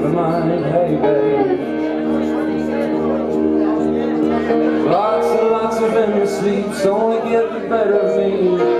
never mind, hey babe. Lots and lots of endless sleeps only get the better of me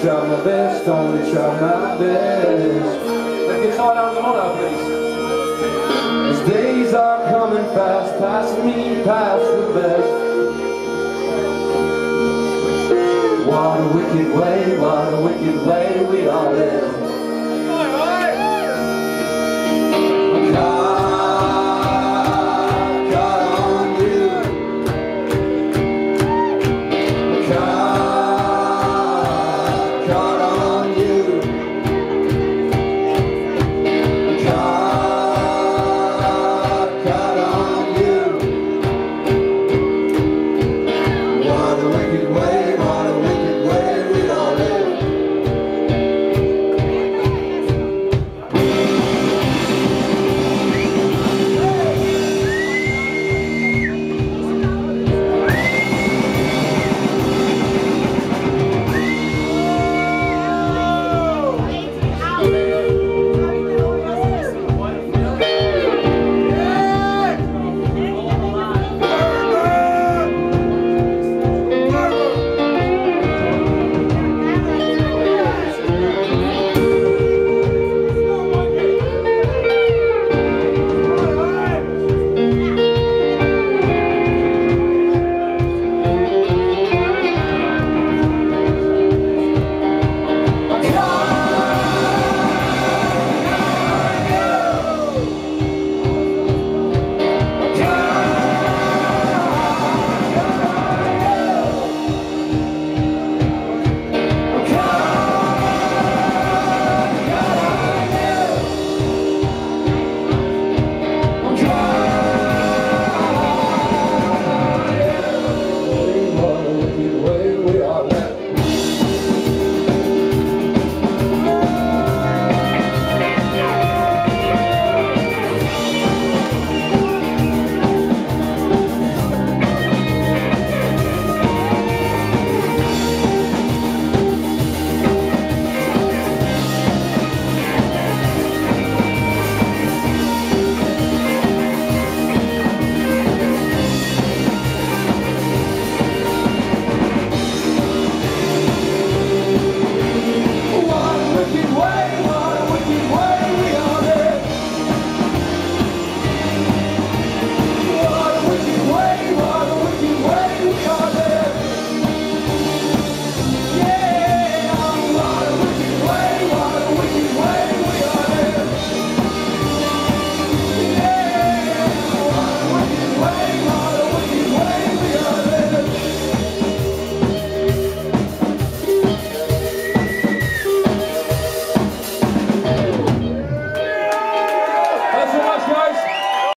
try my best, only try my best. That guitar down the now, please. These days are coming fast, past me, past the best. What a wicked way, what a wicked way we all live.